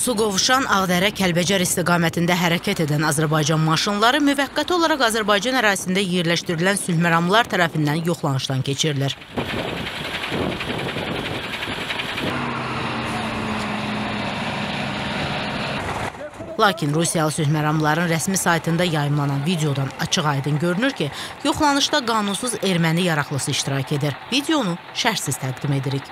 Su qovuşan Ağdərə Kəlbəcər istiqamətində hərəkət edən Azərbaycan maşınları müvəqqəti olaraq Azərbaycan ərazisində yerləşdirilən sülhməramlar tərəfindən yoxlanışdan keçirilir. Lakin Rusiyalı sülhməramların rəsmi saytında yayımlanan videodan açıq-aydın görünür ki, yoxlanışda qanunsuz erməni yaraqlısı iştirak edir. Videonu şərhsiz təqdim edirik.